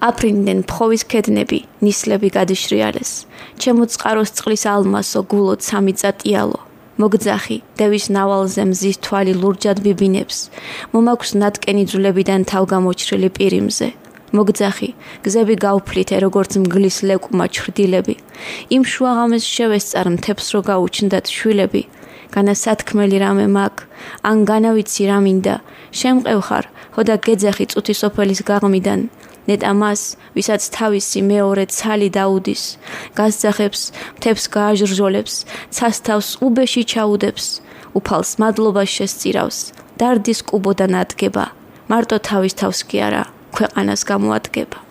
აფრინდნენ ფხოვის ქედნები, ნისლები გადიშრიალეს. ჩემო წყაროს წყლის ალმასო გულო ცამი წატიალო. მოგძახი, დევის ნავალზე მზის თვალი ლურჯად ბიბინებს. მომაქვს ნატკენი ძვლებიდან თავგამოჩრილი პირიმზე. მოგძახი, გზები გავფლითე როგორც მგლის ლეკუმა ჩრდილები. იმ შუაღამეს შევესწარ მთებს რო გაუჩნდათ შვილები. განასათქმელი რამე მაგ, ან განავიცი რა მინდა, შემყევხარ, ხოდა გეძახი წუთი სოფელის გაღმიდან. ნეტა მას, ვისაც თავისი მეორე ცალი დაუდის, გასძახებს, მთებს გააჟრჟოლებს, ცასთავს უბეში ჩაუდებს, უფალს მადლობას შესწირავს, დარდის კუბოდან ადგება, მარტო თავის თავს კი არა, ქვეყანას გამოადგება.